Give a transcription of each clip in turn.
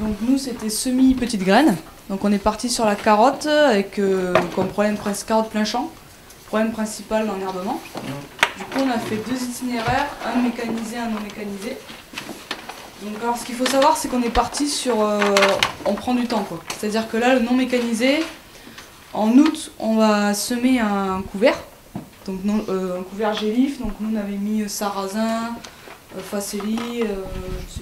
Donc nous c'était semi petite graine. Donc on est parti sur la carotte avec euh, comme problème principal carotte plein champ. Problème principal l'enherbement. Du coup on a fait deux itinéraires, un mécanisé, un non mécanisé. Donc alors ce qu'il faut savoir c'est qu'on est parti sur euh, on prend du temps quoi. C'est-à-dire que là le non mécanisé en août on va semer un couvert. Donc non- euh, un couvert gélif, donc nous on avait mis sarrasin, facélie, je sais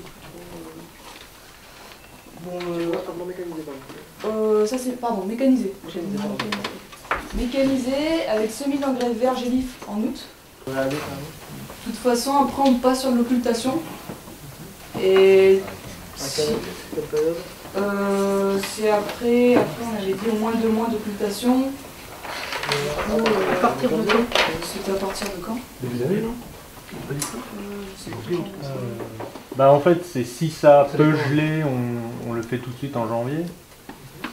euh, euh, ça c'est, pardon, mécanisé. Mécanisé. Avec semis d'engrais vert gélif en août. De toute façon, après on passe sur de l'occultation. Et si- euh, c'est après, après on avait dit au moins deux mois d'occultation. À partir de quand? C'était à partir de quand? Début d'année, non? Euh. Bah en fait, c'est si ça peut geler, on le fait tout de suite en janvier.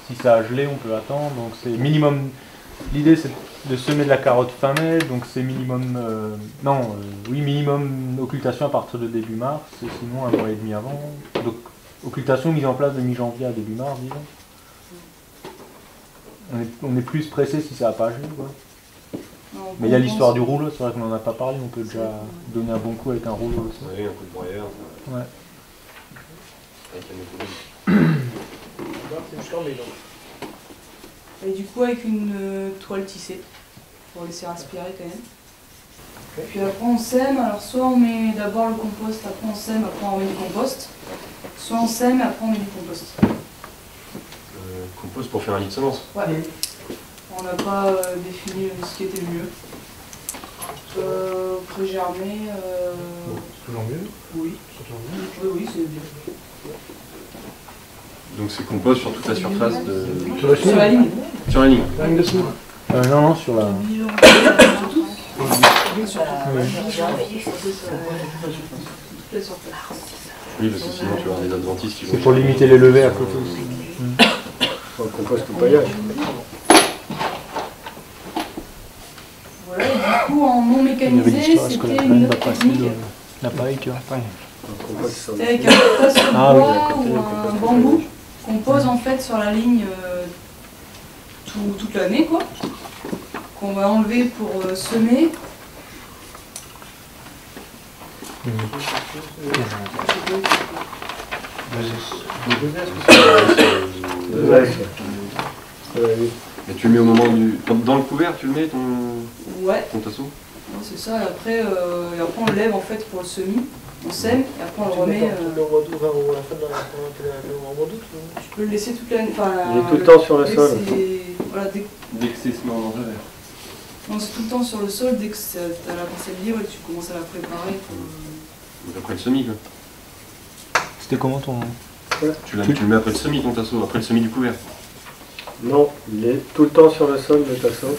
Si ça a gelé, on peut attendre. Donc c'est minimum. L'idée c'est de semer de la carotte fin mai, donc c'est minimum. euh, non, euh, oui, minimum occultation à partir de début mars, et sinon un mois et demi avant. Donc occultation mise en place de mi-janvier à début mars, disons. On est, on est plus pressé si ça n'a pas gelé, quoi. Non, Mais il y a l'histoire du rouleau, c'est vrai qu'on n'en a pas parlé, on peut déjà donner un bon coup avec un rouleau aussi. Oui, un coup de broyeur. Ouais. Avec un Et du coup avec une euh, toile tissée pour laisser respirer quand même. Puis après on sème, alors soit on met d'abord le compost, après on sème, après on met du compost. Soit on sème, après on met du compost. Euh, compose pour faire un lit de semence. Ouais. On n'a pas euh, défini ce qui était le mieux. Euh, pré-germé, euh, C'est toujours mieux. oui. Oui, oui, c'est bien. Donc c'est compose sur toute la surface de. Sur la Sur la ligne. Sur la ligne. La ligne de semis. Euh, non, non, sur la. Oui, parce que sinon tu vas avoir des adventistes qui vont. C'est pour limiter les levées à côté. Faut un compost ou paillage. Voilà, et du coup en non mécanisé, c'était une va autre passer technique. la paille, tu vois ça C'était avec un tasse de Ah oui, bois à côté, ou un compost. bambou qu'on pose en fait sur la ligne euh, tout- toute l'année quoi. Qu'on va enlever pour euh, semer. Mais tu le mets au moment du. Dans, dans le couvert, tu le mets ton, Ouais, ton tasseau? Ouais, c'est ça. Et après, euh, et après on le lève en fait pour le semis. On sème et après on le remet. euh, Le mois d'août, enfin, la fin de la mois d'août. peux le laisser toute l'année. Enfin, Il est tout le temps sur le dès que sol. c'est- Voilà, dès que- Dès que c'est semé en engrais vert. non, c'est tout le temps sur le sol. Dès que tu as la parcelle libre et que tu commences à la préparer. après le semis, quoi. C'était comment ton. Tu, tu le mets après le semis, ton tasseau, après le semis du couvert. Non, il est tout le temps sur le sol, le tasseau.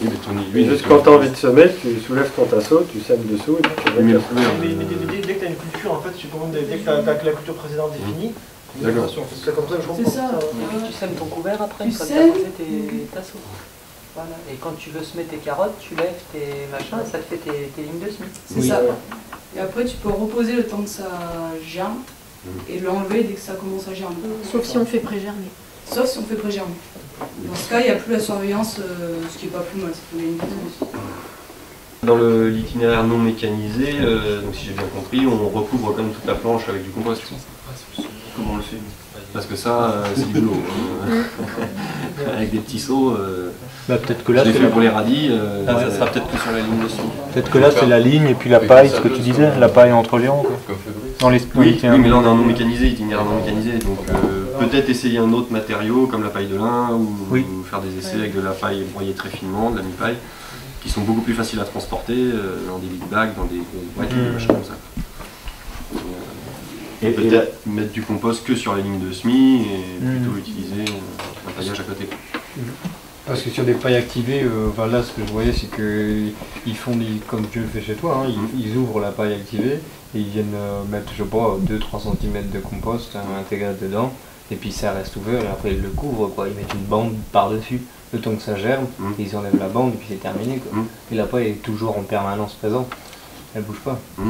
Oui, mais ton Et juste quand tu as envie de semer, tu soulèves ton tasseau, tu sèmes dessous et puis tu remets dès que tu as une culture, en fait, tu commandes dès que tu as, la culture précédente définie, D'accord. c'est comme ça que je comprends. C'est ça. Et tu sèmes ton couvert après, Tu as posé tes tasseaux. Voilà. Et quand tu veux semer tes carottes, tu lèves tes machins, ça te fait tes, tes lignes de semis. C'est ça. Et après, tu peux reposer le temps que ça germe et l'enlever dès que ça commence à germer. Sauf si on fait pré-germer. Sauf si on fait pré-germer. Dans ce cas, il n'y a plus la surveillance, euh, ce qui est pas plus mal, c'est une aussi. Dans le- l'itinéraire non mécanisé, euh, donc si j'ai bien compris, on recouvre comme toute la planche avec du compost. Comment on le fait Parce que ça, euh, c'est du boulot. hein. avec des petits seaux, euh, Bah, peut-être que là, c'est pour les radis, euh, Ah, ça sera peut-être que sur la ligne semis. peut-être que là, c'est la ligne et puis la paille, ce que tu disais, la paille entre les rangs. Quoi. Dans les Oui, oui, mais là on est en non mécanisé, itinéraire non mécanisé, donc euh, peut-être essayer un autre matériau comme la paille de lin ou, Oui. ou faire des essais avec de la paille broyée très finement, de la mi-paille, qui sont beaucoup plus faciles à transporter euh, dans des big bags, dans des grosses voitures, des machins comme ça. Et, peut-être mettre du compost que sur les lignes de semis et Mm. plutôt utiliser euh, un paillage à côté. Parce que sur des pailles activées, euh, enfin là ce que je voyais c'est que ils font des, comme tu le fais chez toi, hein, ils, Mhm. ils ouvrent la paille activée et ils viennent euh, mettre je sais pas 2-3 cm de compost hein, intégré dedans et puis ça reste ouvert et après ils le couvrent quoi, ils mettent une bande par-dessus le temps que ça germe, Mhm. ils enlèvent la bande et puis c'est terminé quoi. Mhm. Et la paille est toujours en permanence présente, elle bouge pas. Donc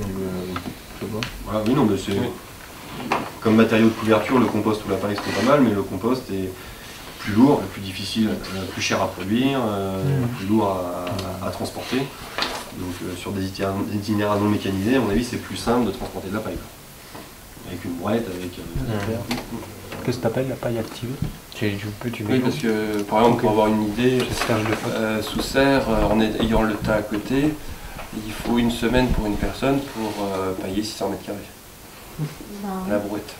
euh, je sais pas. Voilà, oui, non, mais c'est comme matériau de couverture, le compost ou la paille c'est pas mal, mais le compost est plus lourd, plus difficile, euh, plus cher à produire, euh, plus lourd à, à- à transporter. Donc euh, sur des itinéraires, des itinéraires non mécanisés, à mon avis, c'est plus simple de transporter de la paille. Avec une brouette, avec... euh, Qu'est-ce que t'appelles la paille activée Tu, tu peux, tu mets Oui, parce que, par exemple, pour avoir une idée, euh, sous serre, euh, en est- ayant le tas à côté, il faut une semaine pour une personne pour euh, pailler 600 mètres carrés. La brouette.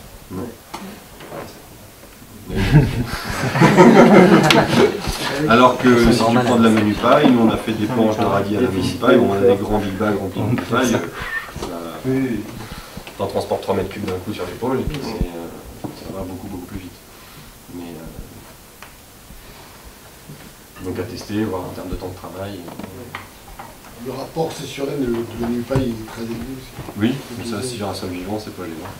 Alors que si tu prends de la menu paille, nous on a fait des planches de radis à la menu paille, on a des grands big bags remplis de paille. euh, T'en transportes 3 mètres cubes d'un coup sur l'épaule et puis c'est, euh, ça va beaucoup beaucoup plus vite. Mais, euh, donc à tester, voir en termes de temps de travail. Le rapport C-sur-N de, de la paille est très élevé aussi. Oui, mais ça si j'ai un sol vivant, c'est pas gênant.